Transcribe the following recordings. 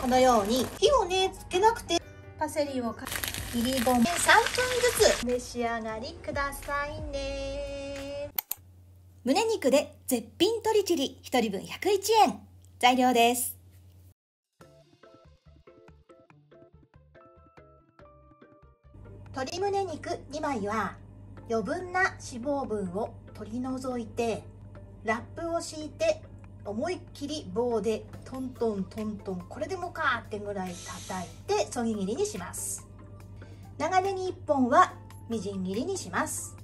このように火をねつけなくてパセリをか切り込め3分ずつ召し上がりくださいね。胸肉で絶品鶏チリ1人分101円。材料です。鶏胸肉2枚は余分な脂肪分を取り除いてラップを敷いて思いっきり棒でトントントントンこれでもかってぐらい叩いてそぎ切りにします。長ネギ1本はみじん切りにします。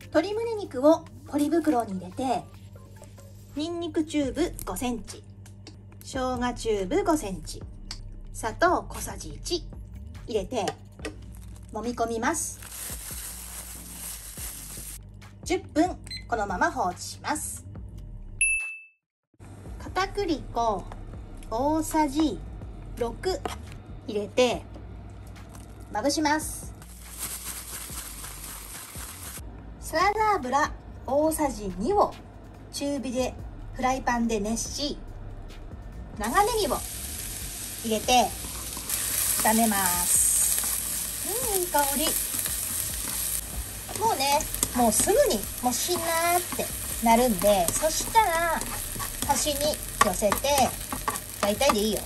鶏胸肉をポリ袋に入れてにんにくチューブ5センチ生姜チューブ5センチ砂糖小さじ1入れて揉み込みます。10分このまま放置します。片栗粉大さじ6入れてまぶします。サラダ油大さじ2を中火でフライパンで熱し長ネギを入れて炒めます。うんいい香り。もうねもうすぐにもうしなーってなるんでそしたら端に寄せて大体でいいよ。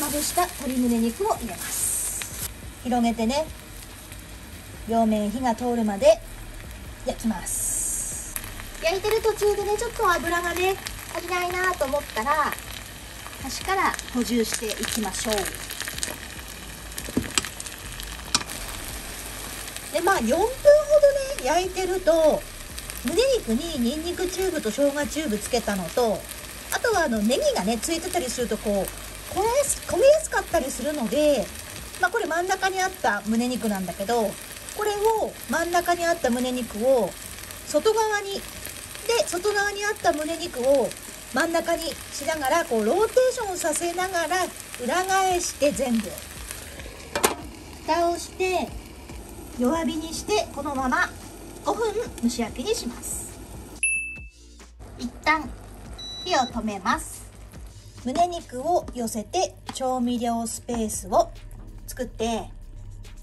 まぶした鶏胸肉を入れます。広げてね。両面火が通るまで焼きます。焼いてる途中でねちょっと油がね足りないなと思ったら端から補充していきましょう。でまあ4分ほどね焼いてると胸肉にニンニクチューブと生姜チューブつけたのとあとはあのネギがねついてたりするとこう焦げやす焦げやすかったりするのでまあこれ真ん中にあった胸肉なんだけどこれを真ん中にあった胸肉を外側にで外側にあった胸肉を真ん中にしながらこうローテーションさせながら裏返して全部。蓋をして弱火にしてこのまま5分蒸し焼きにします。一旦火を止めます。胸肉を寄せて調味料スペースを作って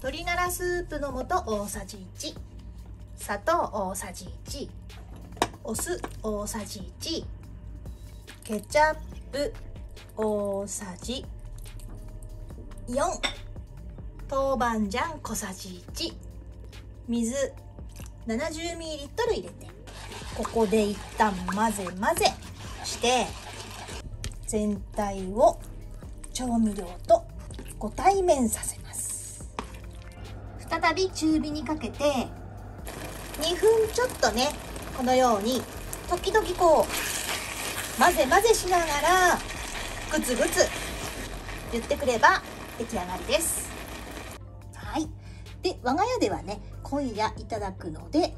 鶏ガラスープの素大さじ1砂糖大さじ1お酢大さじ1ケチャップ大さじ4豆板醤小さじ1水 70ml 入れてここで一旦混ぜ混ぜして全体を調味料とご対面させます。再び中火にかけて2分ちょっとねこのように時々こう混ぜ混ぜしながらグツグツ言ってくれば出来上がりです。はい。で我が家ではね今夜いただくので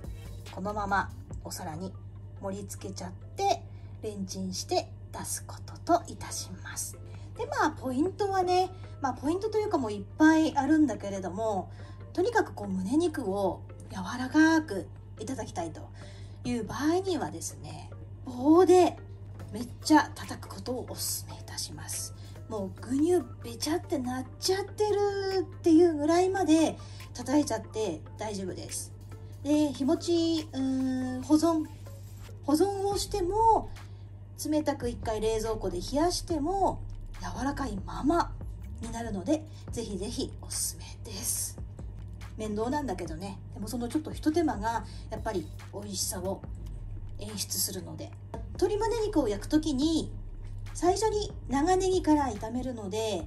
このままお皿に盛り付けちゃってレンチンして出すことといたします。でまあポイントはねまあポイントというかもういっぱいあるんだけれどもとにかくこう胸肉を柔らかくいただきたいという場合にはですね棒でめっちゃ叩くことをおすすめいたします。もうぐにゅべちゃってなっちゃってるっていうぐらいまで叩いちゃって大丈夫です。で日持ちうーん保存。保存をしても冷たく1回冷蔵庫で冷やしても柔らかいままになるのでぜひぜひおすすめです。面倒なんだけどね。でもそのちょっとひと手間がやっぱり美味しさを演出するので。鶏胸肉を焼く時に最初に長ネギから炒めるので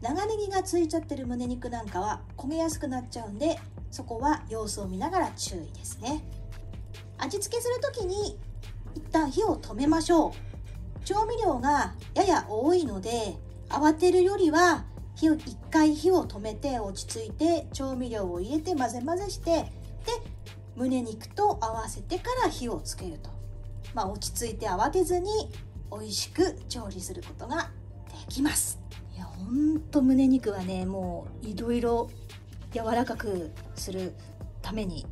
長ネギがついちゃってる胸肉なんかは焦げやすくなっちゃうんでそこは様子を見ながら注意ですね。味付けする時に一旦火を止めましょう。調味料がやや多いので慌てるよりは火を一回火を止めて落ち着いて調味料を入れて混ぜ混ぜしてで胸肉と合わせてから火をつけると。まあ落ち着いて慌てずに美味しく調理することができます。いやほんと胸肉はねもういろいろ柔らかくするために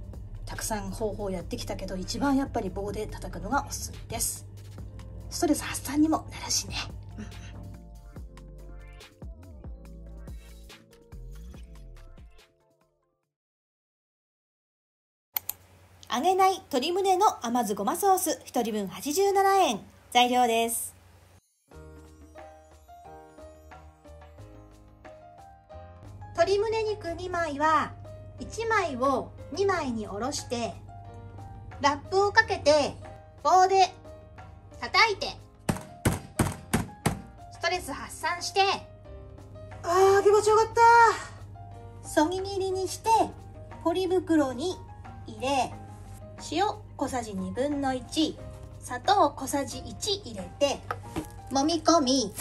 たくさん方法やってきたけど一番やっぱり棒で叩くのがおすすめです。ストレス発散にもなるしね、揚げない鶏胸の甘酢ごまソース1人分87円。材料です。鶏胸肉2枚は1枚を2枚におろしてラップをかけて棒で叩いてストレス発散してあー気持ちよかった。そぎ切りにしてポリ袋に入れ塩小さじ1分の1砂糖小さじ1入れて揉み込み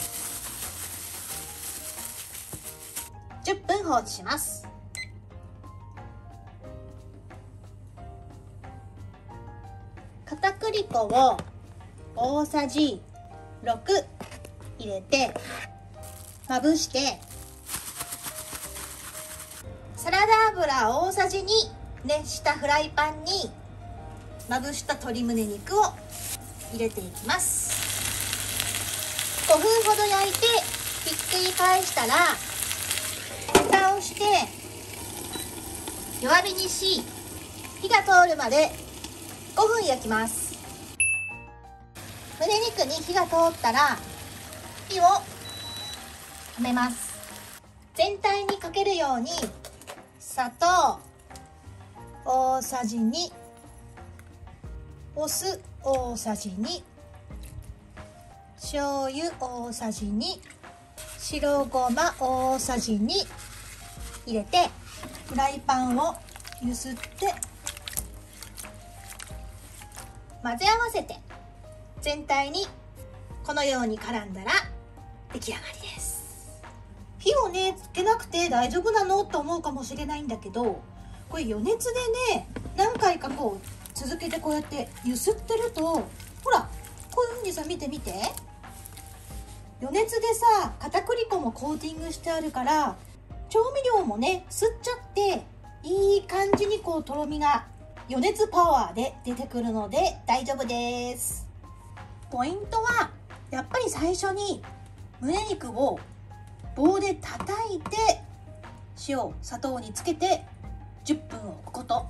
10分放置します。片栗粉を大さじ6入れてまぶしてサラダ油大さじ2熱したフライパンにまぶした鶏胸肉を入れていきます。5分ほど焼いてひっくり返したら蓋をして弱火にし火が通るまで5分焼きます。胸肉に火が通ったら火を止めます。全体にかけるように砂糖大さじ2お酢大さじ2醤油大さじ2白ごま大さじ2入れてフライパンをゆすって混ぜ合わせて全体にこのように絡んだら出来上がりです。火をねつけなくて大丈夫なの？と思うかもしれないんだけどこれ余熱でね何回かこう続けてこうやって揺すってるとほらこういう風にさ見て見て。余熱でさ片栗粉もコーティングしてあるから調味料もね吸っちゃっていい感じにこうとろみが余熱パワーで出てくるので大丈夫です。ポイントはやっぱり最初に胸肉を棒で叩いて塩砂糖につけて10分置くこと。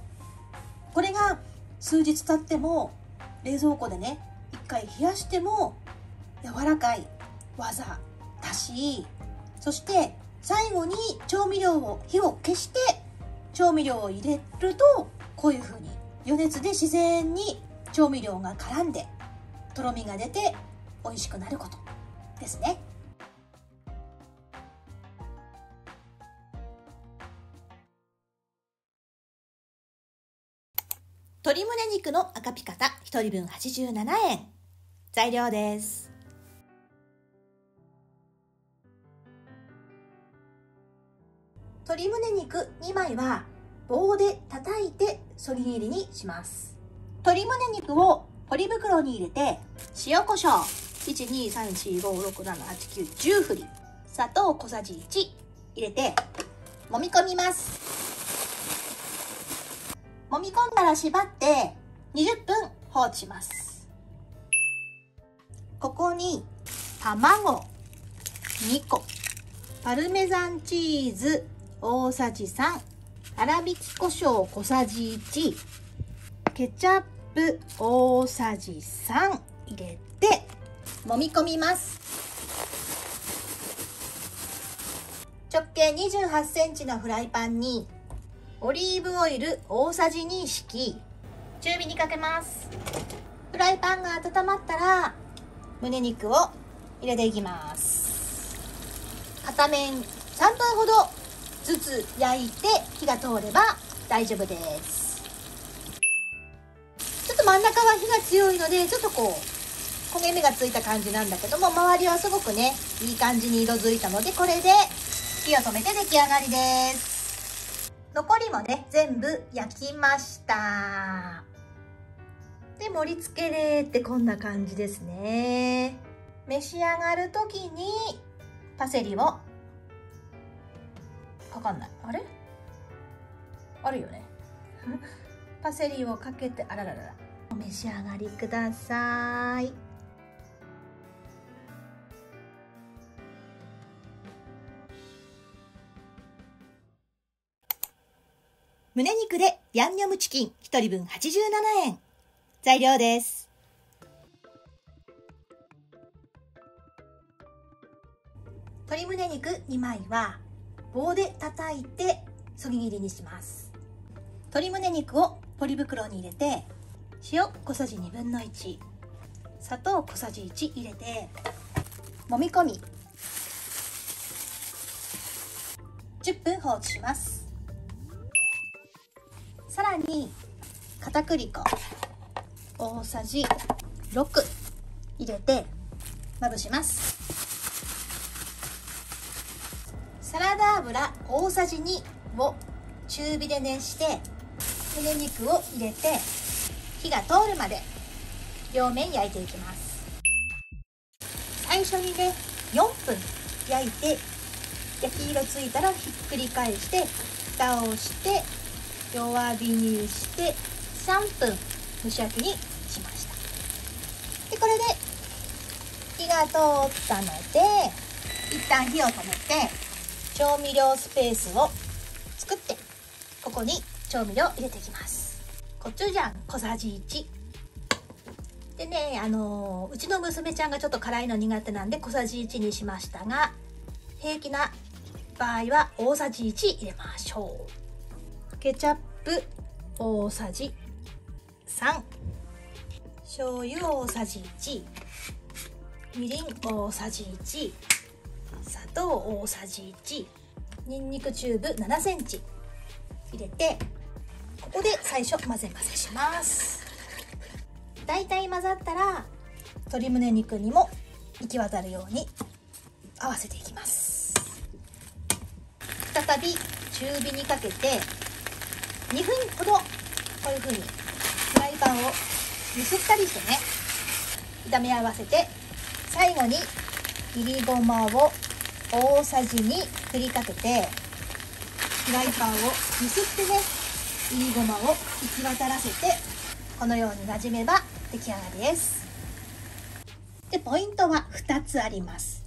これが数日経っても冷蔵庫でね一回冷やしても柔らかい技だしそして最後に調味料を火を消して調味料を入れるとこういう風に余熱で自然に調味料が絡んでとろみが出て美味しくなることですね。肉の赤ピカタ1人分87円。材料です。鶏胸肉2枚は棒で叩いてそぎ切りにします。鶏胸肉をポリ袋に入れて塩コショウ。12345678910振り。砂糖小さじ1入れて揉み込みます。揉み込んだら縛って20分放置します。ここに卵。2個。パルメザンチーズ大さじ3粗挽き胡椒小さじ1ケチャップ大さじ3入れて揉み込みます。直径28センチのフライパンにオリーブオイル大さじ2敷中火にかけます。フライパンが温まったら胸肉を入れていきます。片面3分ほどずつ焼いて火が通れば大丈夫です。ちょっと真ん中は火が強いのでちょっとこう焦げ目がついた感じなんだけども周りはすごくねいい感じに色づいたのでこれで火を止めて出来上がりです。残りもね全部焼きました。盛り付けれってこんな感じですね。召し上がる時にパセリを。かかんない。あれ？あるよね。パセリをかけてあらららら。お召し上がりください。胸肉でヤンニョムチキン1人分87円。材料です。鶏胸肉2枚は棒で叩いてそぎ切りにします。鶏胸肉をポリ袋に入れて塩小さじ1分の1砂糖小さじ1入れて揉み込み10分放置しますさらに片栗粉大さじ6入れてまぶします。サラダ油。大さじ2を。中火で熱して。胸肉を入れて。火が通るまで。両面焼いていきます。最初にね。4分。焼いて。焼き色ついたら。ひっくり返して。蓋をして。弱火にして。3分。蒸し焼きにでこれで火が通ったので一旦火を止めて調味料スペースを作ってここに調味料入れていきます。コチュジャン小さじ1でねあのーうちの娘ちゃんがちょっと辛いの苦手なんで小さじ1にしましたが平気な場合は大さじ1入れましょう。ケチャップ大さじ3醤油大さじ1みりん大さじ1砂糖大さじ1にんにくチューブ7センチ入れてここで最初混ぜ混ぜします。だいたい混ざったら鶏胸肉にも行き渡るように合わせていきます。再び中火にかけて2分ほどこういう風にフライパンを揺すったりしてね炒め合わせて最後にいりごまを大さじ2振りかけてフライパンを揺すってねいりごまを行き渡らせてこのようになじめば出来上がりです。でポイントは2つあります。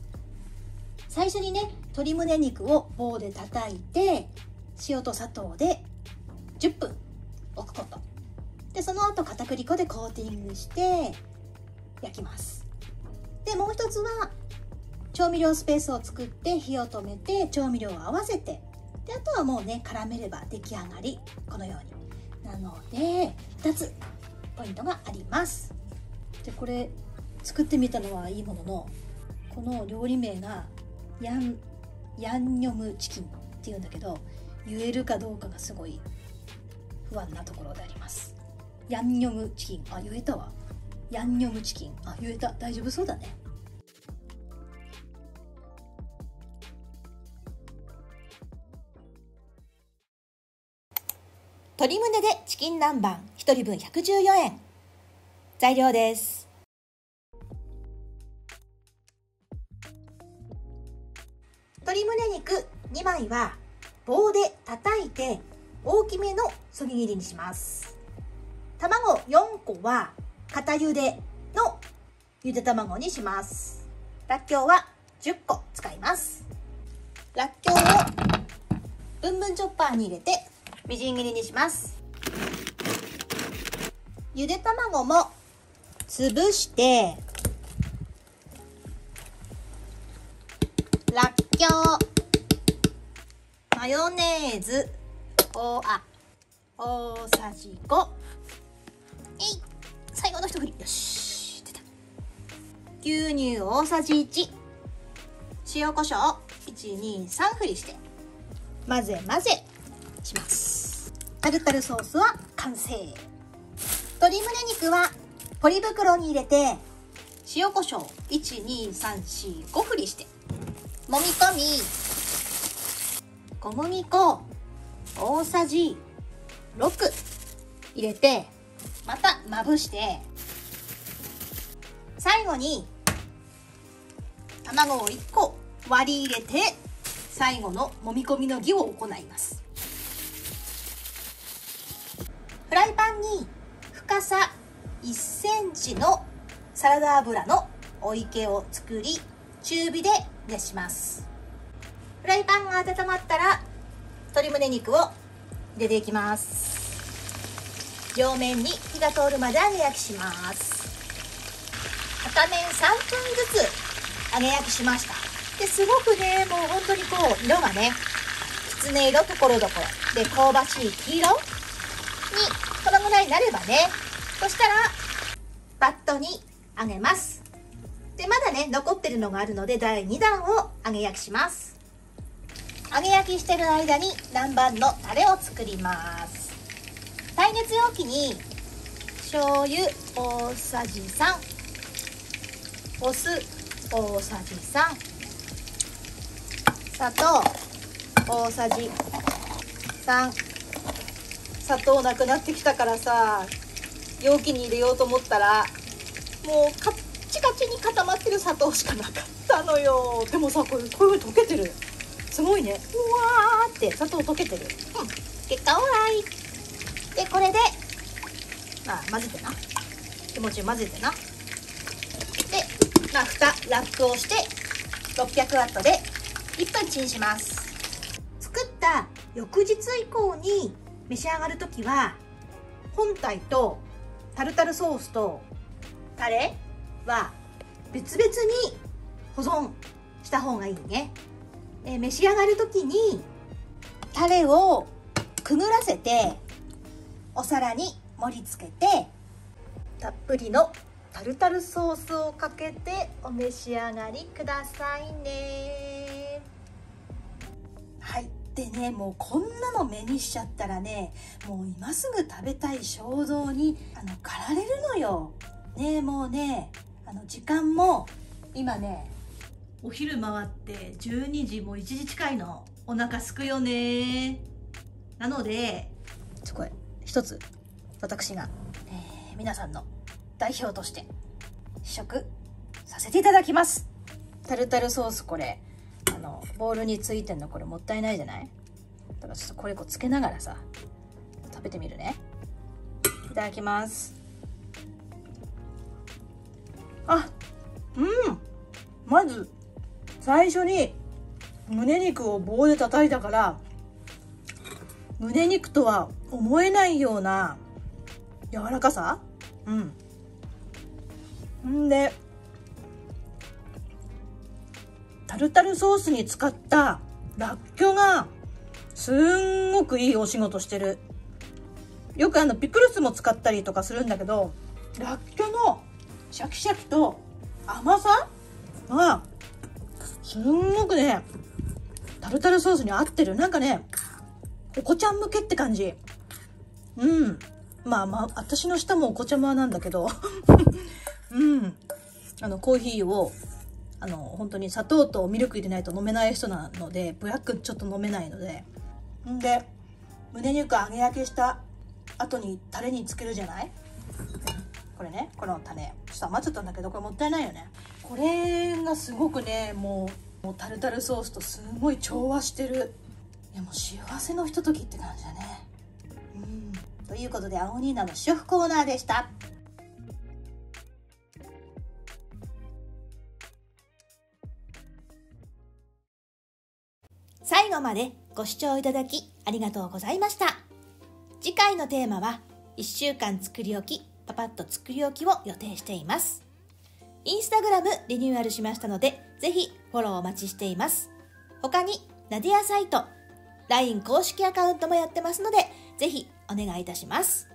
最初にね鶏胸肉を棒で叩いて塩と砂糖で10分でその後片栗粉でコーティングして焼きます。でもう一つは調味料スペースを作って火を止めて調味料を合わせてであとはもうね絡めれば出来上がり。このように。なので2つポイントがあります。でこれ作ってみたのはいいもののこの料理名がヤンヤンニョムチキンっていうんだけど言えるかどうかがすごい不安なところであります。ヤンニョムチキン。あ言えたわ。ヤンニョムチキン。あ言えた。大丈夫そうだね。鶏胸でチキン南蛮。1人分114円。材料です。鶏胸肉。2枚は棒で叩いて大きめのそぎ切りにします卵4個は片茹でのゆで卵にします。らっきょうは10個使います。らっきょうをブンブンチョッパーに入れてみじん切りにします。ゆで卵も潰してらっきょうマヨネーズおあ大さじ5振りよし出た。牛乳大さじ1塩コショウ。123振りして。混ぜ混ぜします。タルタルソースは完成。鶏胸肉はポリ袋に入れて塩コショウ。12345振りして。もみ込み。小麦粉。大さじ6入れてまたまぶして。最後に卵を1個割り入れて最後の揉み込みの儀を行います。フライパンに深さ1センチのサラダ油のお池を作り中火で熱します。フライパンが温まったら鶏胸肉を入れていきます。両面に火が通るまで揚げ焼きします。片面3分ずつ揚げ焼きしました。ですごくねもう本当にこう色がねきつね色ところどころ。で香ばしい黄色にこのぐらいになればねそしたらバットに揚げます。でまだね残ってるのがあるので第2弾を揚げ焼きします。揚げ焼きしてる間に南蛮のタレを作ります。耐熱容器に醤油大さじ3お酢大さじ3砂糖大さじ3砂糖なくなってきたからさ容器に入れようと思ったらもうカッチカチに固まってる砂糖しかなかったのよ。でもさこれこういうふうに溶けてる。すごいね。うわーって砂糖溶けてる。うん。結果オーライ。でこれでまあ混ぜてな。気持ち混ぜてな。まあ蓋ラップをして600ワットで1分チンします作った翌日以降に召し上がる時は本体とタルタルソースとタレは別々に保存した方がいいね。え召し上がる時にタレをくぐらせてお皿に盛り付けてたっぷりのタルタルソースをかけてお召し上がりくださいね。はい。でねもうこんなの目にしちゃったらねもう今すぐ食べたい衝動にあの駆られるのよ。ねもうねあの時間も今ねお昼回って12時もう1時近いのお腹すくよね。なのでちょこれ一つ私が、えー、皆さんの代表として試食させていただきます。タルタルソースこれあのボウルについてんのこれもったいないじゃない？だからちょっとこれこうつけながらさ食べてみるね。いただきます。あうん。まず最初に胸肉を棒で叩いたから胸肉とは思えないような柔らかさ？うん。んでタルタルソースに使ったらっきょがすんごくいいお仕事してる。よくあのピクルスも使ったりとかするんだけどらっきょのシャキシャキと甘さがすんごくねタルタルソースに合ってる。なんかねお子ちゃん向けって感じ。うん。まあまあ私の舌もお子ちゃまなんだけど。うん。あのコーヒーをあの本当に砂糖とミルク入れないと飲めない人なのでブラックちょっと飲めないので。んで胸肉揚げ焼きした後にタレにつけるじゃない？これねこの種ちょっと余っちゃったんだけどこれもったいないよね。これがすごくねもうもうタルタルソースとすごい調和してる。いやもう幸せのひとときって感じだね。うん。ということで青ニーナの試食コーナーでした。最後までご視聴いただきありがとうございました。次回のテーマは1週間作り置きパパッと作り置きを予定しています。インスタグラムリニューアルしましたのでぜひフォローお待ちしています。他にナディアサイト LINE 公式アカウントもやってますのでぜひお願いいたします。